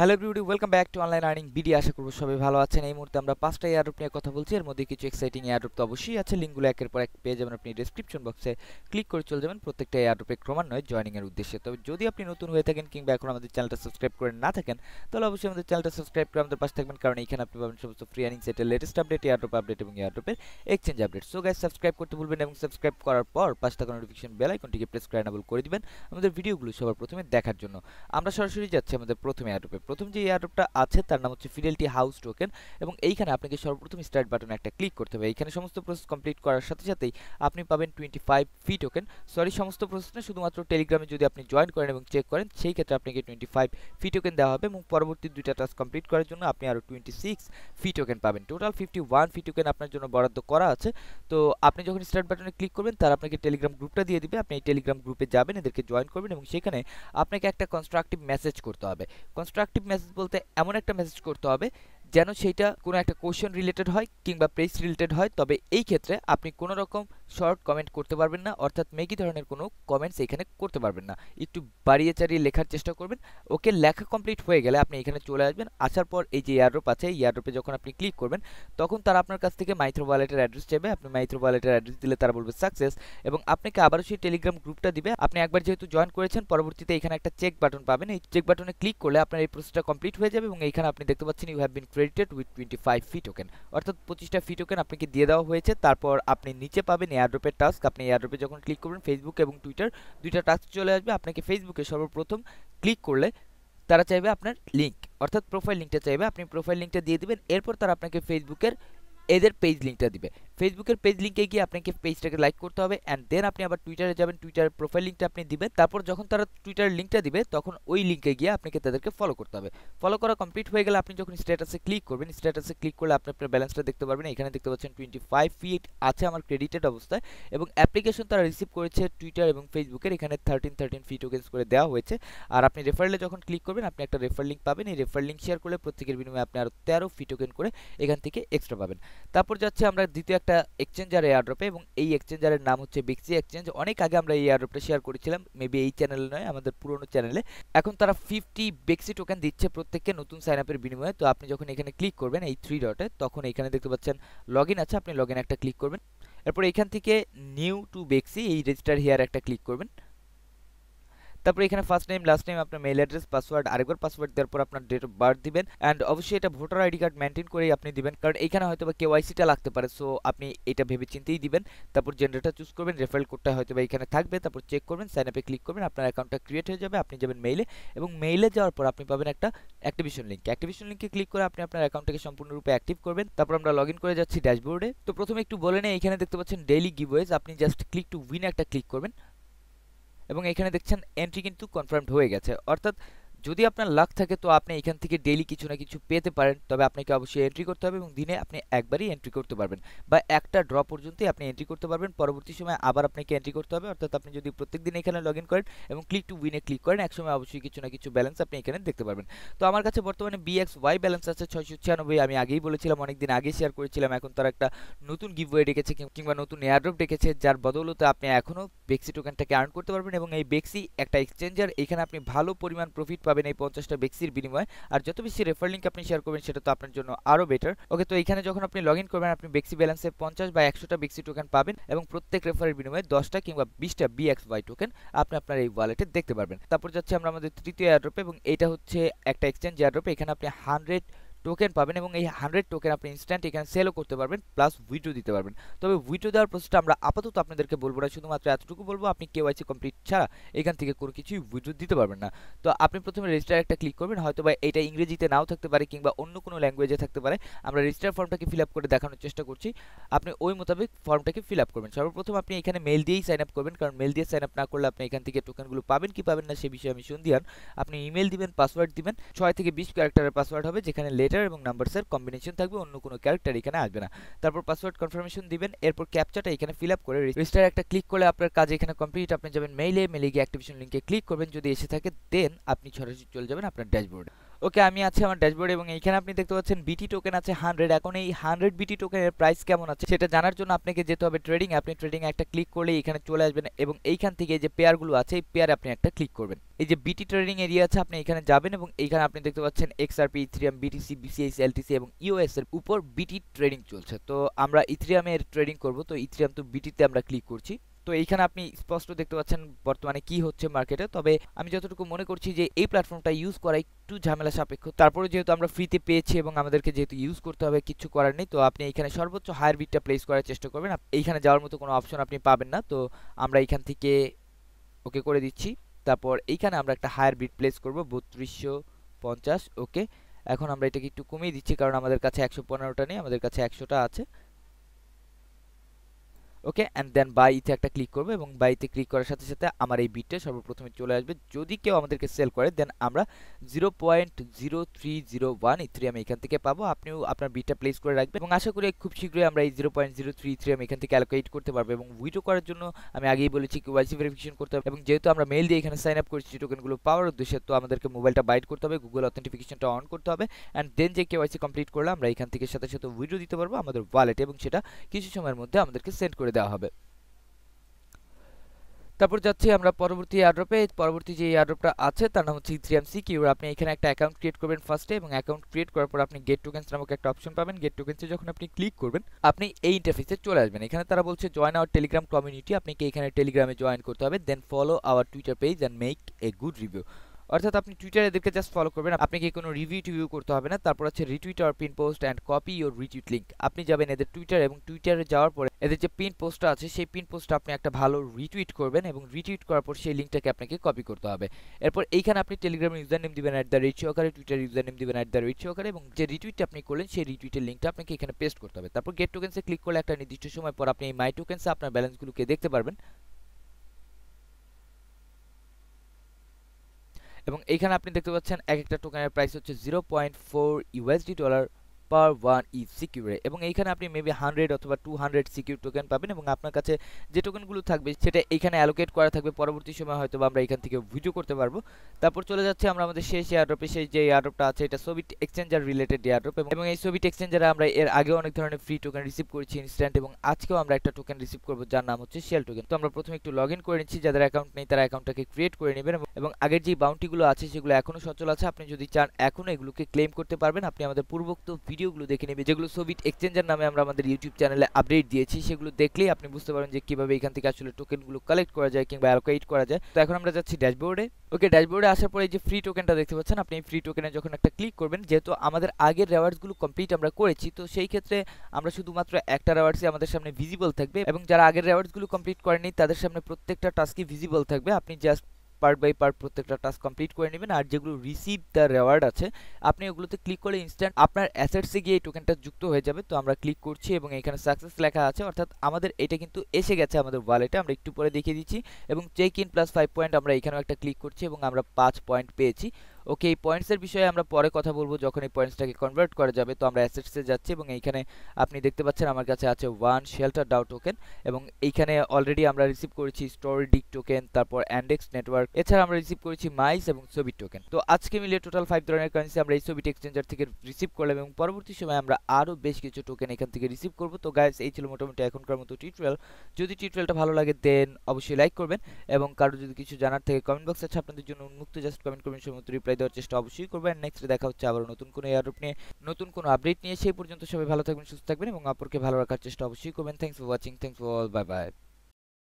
Hello everybody welcome back to online earning BD আশা করব সবাই ভালো আছেন। এই মুহূর্তে আমরা পাঁচটা এয়ারড্রপ নিয়ে কথা বলছি। এর মধ্যে কিছু এক্সাইটিং এয়ারড্রপ তো অবশ্যই আছে। লিঙ্কগুলো একের পর এক পেয়ে যাবেন আপনি ডিসক্রিপশন বক্সে ক্লিক করে চলে যাবেন প্রত্যেকটা এয়ারড্রপে ক্রমান্বয়ে জয়েনিং এর উদ্দেশ্যে। তবে যদি আপনি নতুন হয়ে থাকেন কিংবা এখন আমাদের চ্যানেলটা সাবস্ক্রাইব করে না থাকেন, তাহলে অবশ্যই আমাদের চ্যানেলটা সাবস্ক্রাইব করে আমাদের পাশে থাকবেন। কারণ এখানে আপনি পাবেন সমস্ত ফ্রি আর্নিং সেটের লেটেস্ট আপডেট এয়ারড্রপ আপডেট এবং এয়ারড্রপের exchange update so guys subscribe করতে ভুলবেন এবং সাবস্ক্রাইব করার পর পাশে থাকা নোটিফিকেশন বেল আইকনটিকে প্রেস করে এনেবল করে দিবেন। আমাদের ভিডিওগুলো সবার প্রথমে দেখার জন্য। আমরা সরাসরি যাচ্ছি আমাদের প্রথম এয়ারড্রপে প্রথম যে এয়ারড্রপটা আছে, তার নাম হচ্ছে ফিডেলিটি হাউস টোকেন এবং এইখানে আপনাকে সর্বপ্রথম স্টার্ট বাটনে একটা ক্লিক করতে হবে। এইখানে সমস্ত প্রসেস কমপ্লিট করার সাথে সাথেই আপনি পাবেন twenty five fee token sorry সমস্ত প্রসেস না, শুধুমাত্র টেলিগ্রামে যদি আপনি জয়েন করেন এবং চেক করেন, সেই ক্ষেত্রে আপনাকে টোয়েন্টি ফাইভ ফি টোকেন দেওয়া হবে এবং পরবর্তী দুইটা টাস্ক কমপ্লিট করার জন্য আপনি আরও টোয়েন্টি সিক্স ফি টোকেন পাবেন। Total fifty one fee token আপনার জন্য বরাদ্দ করা আছে। তো আপনি যখন স্টার্ট বাটনে ক্লিক করবেন, তার আপনাকে টেলিগ্রাম গ্রুপটা দিয়ে দিবে। আপনি এই টেলিগ্রাম গ্রুপে যাবেন, এদেরকে জয়েন করবেন এবং সেখানে আপনাকে একটা কনস্ট্রাকটিভ মেসেজ করতে হবে। কনস্ট্রাকটিভ মেসেজ বলতে এমন একটা মেসেজ করতে হবে যেন সেইটা কোনো একটা কোশ্চেন রিলেটেড হয় কিংবা প্রেস রিলেটেড হয়। তবে এই ক্ষেত্রে আপনি কোনো রকম শর্ট কমেন্ট করতে পারবেন না, অর্থাৎ মেকি ধরনের কোনো কমেন্টস এখানে করতে পারবেন না। একটু বাড়িয়ে চাড়িয়ে লেখার চেষ্টা করবেন। ওকে, লেখা কমপ্লিট হয়ে গেলে আপনি এখানে চলে আসবেন। আসার পর এই যে এয়ারড্রপ আছে, এই এয়ারড্রপে যখন আপনি ক্লিক করবেন, তখন তারা আপনার কাছ থেকে মাইথ্রো ওয়ালেটের অ্যাড্রেস চাইবে। আপনি মাইথ্রো ওয়ালেটের অ্যাড্রেস দিলে তারা বলবে সাকসেস এবং আপনাকে আবারও সেই টেলিগ্রাম গ্রুপটা দিবে। আপনি একবার যেহেতু জয়েন করেছেন, পরবর্তীতে এখানে একটা চেক বাটন পাবেন। এই চেক বাটনে ক্লিক করলে আপনার এই প্রসেসটা কমপ্লিট হয়ে যাবে এবং এইখানে আপনি দেখতে পাচ্ছেন you have been credited with twenty five fee token অর্থাৎ পঁচিশটা ফি টোকেন আপনাকে দিয়ে দেওয়া হয়েছে। তারপর আপনি নিচে পাবেন এয়ারড্রপের টাস্ক আপনি এয়ারড্রপে যখন ক্লিক করবেন ফেসবুক এবং টুইটার দুইটা টাস্ক চলে আসবে। আপনাকে ফেসবুকে সর্বপ্রথম ক্লিক করলে তারা চাইবে আপনার লিঙ্ক অর্থাৎ প্রোফাইল লিঙ্কটা চাইবে। আপনি প্রোফাইল লিঙ্কটা দিয়ে দিবেন, এরপর তারা আপনাকে ফেসবুকের এদের পেজ লিঙ্কটা দিবে। ফেসবুকের পেজ লিঙ্কে গিয়ে আপনাকে পেজটাকে লাইক করতে হবে অ্যান্ড দেন আপনি আবার টুইটারে যাবেন টুইটারের প্রোফাইল লিঙ্কটা আপনি দিবেন। তারপর যখন তারা টুইটারের লিঙ্কটা দিবে, তখন ওই লিঙ্কে গিয়ে আপনাকে তাদেরকে ফলো করতে হবে। ফলো করা কমপ্লিট হয়ে গেলে আপনি যখন স্ট্যাটাসে ক্লিক করবেন স্ট্যাটাসে ক্লিক করলে আপনি আপনার ব্যালেন্সটা দেখতে পারবেন। এখানে দেখতে পাচ্ছেন টোয়েন্টি ফাইভ ফিট আছে আমার ক্রেডিটেড অবস্থায় এবং অ্যাপ্লিকেশন তারা রিসিভ করেছে টুইটার এবং ফেসবুকের এখানে থার্টিন থার্টিন ফি টোকেন্স করে দেওয়া হয়েছে। আর আপনি রেফারেলে যখন ক্লিক করবেন, আপনি একটা রেফার লিঙ্ক পাবেন। এই রেফার লিঙ্ক শেয়ার করলে প্রত্যেকের বিনিময়ে আপনি আরও তেরো ফি টোকেন করে এখান থেকে এক্সট্রা পাবেন। তারপর যাচ্ছে আমরা দ্বিতীয় একটা এক্সচেঞ্জার এয়ারড্রপে এবং এই এক্সচেঞ্জারের নাম হচ্ছে বিক্সি এক্সচেঞ্জ অনেক আগে আমরা এই এয়ারড্রপটা শেয়ার করেছিলাম মেবি এই চ্যানেলে নয়, আমাদের পুরনো চ্যানেলে এখন তারা ফিফটি বেক্সি টোকেন দিচ্ছে প্রত্যেককে নতুন সাইন আপের বিনিময়ে। তো আপনি যখন এখানে ক্লিক করবেন এই থ্রি ডটে তখন এখানে দেখতে পাচ্ছেন লগ আছে, আপনি লগ একটা ক্লিক করবেন। এরপর এখান থেকে নিউ টু বেক্সি এই রেজিস্টার হেয়ার একটা ক্লিক করবেন। তারপর এখানে ফার্স্ট নেম লাস্ট নেম আপনার মেল অ্যাড্রেস পাসওয়ার্ড আরেকবার পাসওয়ার্ড দেওয়ার পর আপনার ডেট অফ বার্থ দিবেন। অ্যান্ড অবশ্যই এটা ভোটার আইডি কার্ড মেনটেন করেই আপনি দিবেন। কারণ এখানে হয়তো বা কেওয়াইসিটা লাগতে পারে সো আপনি এটা ভেবে চিন্তেই দিবেন। তারপর জেন্ডারটা চুজ করবেন রেফারেল কোডটা হয়তো বা এখানে থাকবে। তারপর চেক করবেন সাইন আপে ক্লিক করবেন, আপনার অ্যাকাউন্টটা ক্রিয়েট হয়ে যাবে, আপনি যাবেন মেইলে এবং মেইলে যাওয়ার পর আপনি পাবেন একটা অ্যাক্টিভেশন লিঙ্ক অ্যাক্টিভেশন লিঙ্কে ক্লিক করে আপনি আপনার অ্যাকাউন্টটাকে সম্পূর্ণরূপে অ্যাক্টিভ করবেন। তারপর আমরা লগ করে যাচ্ছি ড্যাশবোর্ডে তো প্রথমে একটু বলে নেই, এখানে দেখতে পাচ্ছেন ডেইলি গিভওয়েজ আপনি জাস্ট ক্লিক টু উইন একটা ক্লিক করবেন। এবং এখানে দেখছেন এন্ট্রি কিন্তু কনফার্মড হয়ে গেছে। অর্থাৎ যদি আপনার লাক থাকে, তো আপনি এখান থেকে ডেইলি কিছু না কিছু পেতে পারেন। তবে আপনাকে অবশ্যই এন্ট্রি করতে হবে এবং দিনে আপনি একবারই এন্ট্রি করতে পারবেন বা একটা ড্র পর্যন্তই আপনি এন্ট্রি করতে পারবেন। পরবর্তী সময় আবার আপনাকে এন্ট্রি করতে হবে। অর্থাৎ আপনি যদি প্রত্যেক দিন এখানে লগ করেন এবং ক্লিক টু উইনে ক্লিক করেন, একসময় অবশ্যই কিছু না কিছু ব্যালেন্স আপনি এখানে দেখতে পারবেন। তো আমার কাছে বর্তমানে বিএক্স ওয়াই ব্যালেন্স আছে, ছয়শো ছিয়ানব্বই। আমি আগেই বলেছিলাম, অনেকদিন আগে শেয়ার করেছিলাম। এখন তারা একটা নতুন গিভওয়ে ডেকেছে কিংবা নতুন এয়ারড্রপ ডেকেছে, যার বদৌলতে আপনি এখনও বেক্সি টোকেনটাকে আর্ন করতে পারবেন এবং এই বেক্সি একটা এক্সচেঞ্জার এখানে আপনি ভালো পরিমাণ প্রফিট পাবেন এই পঞ্চাশটা বেক্সির বিনিময়ে। আর যত বেশি রেফার লিঙ্ক আপনি শেয়ার করবেন, সেটা তো আপনার জন্য আরও বেটার ওকে তো এখানে যখন আপনি লগ ইন করবেন, আপনি বেক্সি ব্যালেন্সে পঞ্চাশ বা একশোটা বেক্সি টোকেন পাবেন এবং প্রত্যেক রেফারের বিনিময়ে দশটা কিংবা বিশটা বিএক্স ওয়াই টোকেন আপনি আপনার এই ওয়ালেটে দেখতে পারবেন। তারপর যাচ্ছে আমরা আমাদের তৃতীয় এয়ারড্রপে এবং এটা হচ্ছে একটা এক্সচেঞ্জ এয়ারড্রপে এখানে আপনি হান্ড্রেড টোকেন পাবেন এবং এই হান্ড্রেড টোকেন আপনি ইনস্ট্যান্ট এখানে সেলও করতে পারবেন প্লাস উইড্রো দিতে পারবেন। তবে উইড্রো দেওয়ার প্রসেসটা আমরা আপাতত আপনাদেরকে বলব না, শুধুমাত্র এতটুকু বলব, আপনি কেওয়াইসি কমপ্লিট ছাড়া এখান থেকে কোনো কিছুই উইড্রো দিতে পারবেন না। তো আপনি প্রথমে রেজিস্টার একটা ক্লিক করবেন, হয়তো বা এটা ইংরেজিতে নাও থাকতে পারে কিংবা অন্য কোনো ল্যাঙ্গুয়েজে থাকতে পারে। আমরা রেজিস্টার ফর্মটাকে ফিল আপ করে দেখানোর চেষ্টা করছি। আপনি ওই মোতাবেক ফর্মটাকে ফিল আপ করবেন। সর্বপ্রথম আপনি এখানে মেল দিয়েই সাইন আপ করবেন, কারণ মেল দিয়ে সাইন আপ না করলে আপনি এখান থেকে টোকেনগুলো পাবেন কি পাবেন না, সে বিষয়ে আমি সন্ধিয়ান আপনি ইমেল দিবেন পাসওয়ার্ড দিবেন। ছয় থেকে বিশ ক্যারেক্টারের পাসওয়ার্ড হবে, যেখানে লেটার এবং নাম্বারসের কম্বিনেশন থাকবে, অন্য কোনো ক্যারেক্টার এখানে আসবে না। তারপর পাসওয়ার্ড কনফার্মেশন দিবেন, এরপর ক্যাপচাটা এখানে ফিল আপ করে রেজিস্টার একটা ক্লিক করলে আপনার কাজ এখানে কমপ্লিট আপনি যাবেন মেইলে মেলে গিয়ে অ্যাক্টিভেশন লিঙ্কে ক্লিক করবেন, যদি এসে থাকে দেন আপনি সরাসরি চলে যাবেন আপনার ড্যাশবোর্ডে ওকে, আমি আছি আমার ড্যাশবোর্ড এবং এইখানে আপনি দেখতে পাচ্ছেন বিটি টোকেন আছে হান্ড্রেড এখন এই হান্ড্রেড বিটি টোকেনের প্রাইস কেমন আছে সেটা জানার জন্য আপনাকে যেতে হবে ট্রেডিং আপনি ট্রেডিং একটা ক্লিক করলে এখানে চলে আসবেন এবং এইখান থেকে যে পেয়ারগুলো আছে, এই পেয়ারে আপনি একটা ক্লিক করবেন। এই যে বিটি ট্রেডিং এরিয়া আছে, আপনি এখানে যাবেন এবং এইখানে আপনি দেখতে পাচ্ছেন XRP Ethereum BTC BCS LTC এবং ইউএস এর উপর বিটি ট্রেডিং চলছে। তো আমরা ইথ্রিয়ামের ট্রেডিং করব। তো ইথ্রিয়াম তো বিটিতে আমরা ক্লিক করছি। তো এইখানে আপনি স্পষ্ট দেখতে পাচ্ছেন বর্তমানে কি হচ্ছে মার্কেটে তবে আমি যতটুকু মনে করছি যে এই প্ল্যাটফর্মটা ইউজ করা একটু ঝামেলা সাপেক্ষ। তারপরে যেহেতু আমরা ফ্রিতে পেয়েছি এবং আমাদেরকে যেহেতু ইউজ করতে হবে, কিছু করার নেই, তো আপনি এখানে সর্বোচ্চ হায়ার বিটটা প্লেস করার চেষ্টা করবেন। এইখানে যাওয়ার মতো কোনো অপশন আপনি পাবেন না। তো আমরা এইখান থেকে ওকে করে দিচ্ছি। তারপর এইখানে আমরা একটা হায়ার বিট প্লেস করব, বত্রিশশো পঞ্চাশ ওকে এখন আমরা এটাকে একটু কমিয়ে দিচ্ছি, কারণ আমাদের কাছে একশো পনেরোটা নেই, আমাদের কাছে একশোটা আছে। ওকে অ্যান্ড দেন বাইতে একটা ক্লিক করব এবং বাইতে ক্লিক করার সাথে সাথে আমার এই বিটটা সর্বপ্রথমে চলে আসবে। যদি কেউ আমাদেরকে সেল করে দেন আমরা zero point zero three zero one ethereum এখান থেকে পাবো। আপনিও আপনার বিটটা প্লেস করে রাখবেন এবং আশা করি খুব শীঘ্রই আমরা এই zero point zero three ethereum এখান থেকে অ্যালোকেট করতে পারব এবং উইডো করার জন্য আমি আগেই বলেছি ওয়াইসি ভেরিফিকেশন করতে হবে। এবং যেহেতু আমরা মেল দিয়ে এখানে সাইন আপ করেছি টোকেনগুলো পাওয়ার উদ্দেশ্যে, তো আমাদেরকে মোবাইলটা বাইট করতে হবে গুগল অথেন্টিফিকেশনটা অন করতে হবে। অ্যান্ড দেন যে কেওয়াইসি কমপ্লিট করলে আমরা এখান থেকে সাথে সাথে উইডো দিতে পারব আমাদের ওয়ালেটে এবং সেটা কিছু সময়ের মধ্যে আমাদেরকে সেন্ড করে দেওয়া হবে। তারপর যাচ্ছি আমরা পরবর্তী এয়ারড্রপে পরবর্তী যে এয়ারড্রপটা আছে, তার নাম হচ্ছে ইথ্রিয়াম সিকিউর আপনি এখানে একটা অ্যাকাউন্ট ক্রিয়েট করবেন ফার্স্টে এবং অ্যাকাউন্ট ক্রিয়েট করার পর আপনি গেট টোকেন্স নামক একটা অপশন পাবেন। গেট টোকেন্সে যখন আপনি ক্লিক করবেন, আপনি এই ইন্টারফেসে চলে আসবেন। এখানে তারা বলছে জয়েন আওয়ার টেলিগ্রাম কমিউনিটি আপনাকে এখানে টেলিগ্রামে জয়েন করতে হবে then follow our Twitter page and make a good review অর্থাৎ আপনি টুইটারে এদেরকে জাস্ট ফলো করবেন। আপনাকে কোনো রিভিউ টিভিউ করতে হবে না। তারপর হচ্ছে retweet R pin post and copy your retweet link আপনি যাবেন এদের টুইটার এবং টুইটারে যাওয়ার পরে এদের যে পিন পোস্টটা আছে, সেই পিন পোস্টটা আপনি একটা ভালো রিটুইট করবেন এবং রিটুইট করার পর সেই লিঙ্কটাকে আপনাকে কপি করতে হবে। এরপর এইখানে আপনি টেলিগ্রাম ইউজার নেম দিবেন অ্যাট দ্য রেট সহকারে টুইটার ইউজার নেম দিবেন অ্যাট দ্য রেট সহকারে এবং যে রিটুইটটা আপনি করলেন, সেই রিটুইটের লিঙ্কটা আপনাকে এখানে পেস্ট করতে হবে। তারপর গেট টোকেন্সে ক্লিক করলে একটা নির্দিষ্ট সময় পর আপনি এই মাই টোকেন্সে আপনার ব্যালেন্সগুলোকে দেখতে পারবেন। এবং এইখানে আপনি দেখতে পাচ্ছেন এক একটা টোকেনের প্রাইস হচ্ছে zero point four USD dollar per one E সিকিউরে এবং এইখানে আপনি মেবি হান্ড্রেড অথবা টু হান্ড্রেড সিকিউর টোকেন পাবেন এবং আপনার কাছে যে টোকেনগুলো থাকবে সেটা এখানে অ্যালোকেট করা থাকবে। পরবর্তী সময় হয়তো আমরা এখান থেকে ভিডিও করতে পারব। তারপর চলে যাচ্ছে আমরা আমাদের শেষ এয়ারড্রপে সেই যে এয়ারড্রপটা আছে, এটা সোভিট এক্সচেঞ্জার রিলেটেড এয়ারড্রপ এবং এই সোভিট এক্সচেঞ্জারে আমরা এর আগেও অনেক ধরনের ফ্রি টোকেন রিসিভ করেছি ইনস্ট্যান্ট এবং আজকেও আমরা একটা টোকেন রিসিভ করব যার নাম হচ্ছে শেল টোকেন তো আমরা প্রথমে একটু লগ ইন করে নিচ্ছি। যাদের অ্যাকাউন্ট নেই তারা অ্যাকাউন্টটাকে ক্রিয়েট করে নেবেন এবং আগের যে বাউন্টিগুলো আছে সেগুলো এখনও সচল আছে। আপনি যদি চান এখনও এগুলোকে ক্লেম করতে পারবেন। আপনি আমাদের পূর্বোক্ত ভিডিওগুলো দেখে নেবেন যেগুলো সোভিট এক্সচেঞ্জার নামে আমরা আমাদের ইউটিউব চ্যানেলে আপডেট দিয়েছি, সেগুলো দেখলেই আপনি বুঝতে পারেন যে কীভাবে এখান থেকে আসলে টোকেনগুলো কালেক্ট করা যায় কিংবা অ্যালোকেট করা যায়। তো এখন আমরা যাচ্ছি ড্যাশবোর্ডে। ওকে ড্যাশবোর্ডে আসার পরে যে ফ্রি টোকেনটা দেখতে পাচ্ছেন, আপনি ফ্রি টোকেনে যখন একটা ক্লিক করবেন, যেহেতু আমাদের আগের রেওয়ার্ডসগুলো কমপ্লিট আমরা করেছি, তো সেই ক্ষেত্রে আমরা শুধুমাত্র একটা রেওয়ার্ডসই আমাদের সামনে ভিজিবল থাকবে এবং যারা আগের রেওয়ার্ডসগুলো কমপ্লিট করেনি তাদের সামনে প্রত্যেকটা টাস্কই ভিজিবল থাকবে। আপনি জাস্ট পার্ট বাই পার্ট প্রত্যেকটা টাস্ক কমপ্লিট করে নেবেন, আর যেগুলো রিসিভ দ্য রেওয়ার্ড আছে, আপনি ওগুলোতে ক্লিক করে ইনস্ট্যান্ট আপনার অ্যাসেটসে গিয়ে এই টোকেনটা যুক্ত হয়ে যাবে। তো আমরা ক্লিক করছি এবং এখানে সাকসেস লেখা আছে, অর্থাৎ আমাদের এটা কিন্তু এসে গেছে আমাদের ওয়ালেটে আমরা একটু পরে দেখিয়ে দিচ্ছি। এবং check in plus five point আমরা এখানেও একটা ক্লিক করছি এবং আমরা পাঁচ পয়েন্ট পেয়েছি। ওকে, এই পয়েন্টসের বিষয়ে আমরা পরে কথা বলব যখন এই পয়েন্টসটাকে কনভার্ট করা যাবে। তো আমরা অ্যাসেটসে যাচ্ছি এবং এইখানে আপনি দেখতে পাচ্ছেন আমার কাছে আছে ওয়ান শেল্টার ডাউ টোকেন এবং এইখানে অলরেডি আমরা রিসিভ করেছি স্টোরিডিক টোকেন তারপর অ্যান্ডেক্স নেটওয়ার্ক এছাড়া আমরা রিসিভ করেছি মাইস এবং ছবি টোকেন তো আজকে মিলিয়ে টোটাল ফাইভ ধরনের কারেন্সি আমরা এই ছবিটি এক্সচেঞ্জার থেকে রিসিভ করলাম এবং পরবর্তী সময় আমরা আরও বেশ কিছু টোকেন এখান থেকে রিসিভ করব। তো গাইস এই ছিল মোটামুটি এখনকার মতো টিউটোরিয়াল যদি টিউটোরিয়ালটা ভালো লাগে দেন অবশ্যই লাইক করবেন এবং কারও যদি কিছু জানার থেকে কমেন্ট বক্স আছে। আপনাদের জন্য উন্মুক্ত জাস্ট কমেন্ট করবেন সময় রিপ্লাই দেওয়ার চেষ্টা অবশ্যই করবেন। নেক্সট দেখা হচ্ছে আবার নতুন কোনো এয়ারড্রপ নিয়ে, নতুন কোনো আপডেট নিয়ে, সেই পর্যন্ত সবাই ভালো থাকবেন, সুস্থ থাকবেন এবং অপরকে ভালো রাখার চেষ্টা অবশ্যই করবেন। Thanks for watching thanks for all bye bye